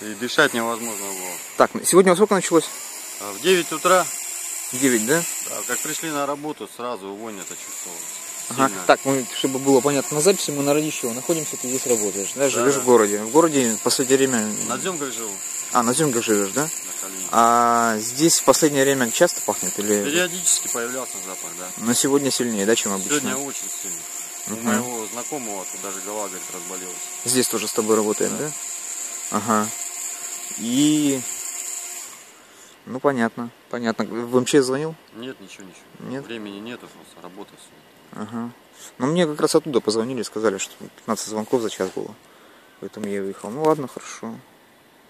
и дышать невозможно было. Так, сегодня во сколько началось? А в 9 утра, 9, да? да, как пришли на работу, сразу вонь это чувствовалось. Ага. Сильно. Так, мы, чтобы было понятно, на записи мы на Радищево находимся, ты здесь работаешь, да? Живешь Да. в городе. В городе в последнее время... На Дземках живу, А, на Зюмках живешь, да? А здесь в последнее время часто пахнет или... Периодически появлялся запах, да. Но сегодня сильнее, да, чем обычно? Сегодня очень сильно. У Мгм. моего знакомого тут даже голова, говорит, разболелась. Здесь тоже с тобой работает, да? Да. Ага. И... Ну, понятно, понятно. В МЧС звонил? Нет, ничего, ничего. Нет? Времени нету, просто работа все. Ага. Ну, мне как раз оттуда позвонили, сказали, что 15 звонков за час было. Поэтому я выехал. Ну, ладно, хорошо.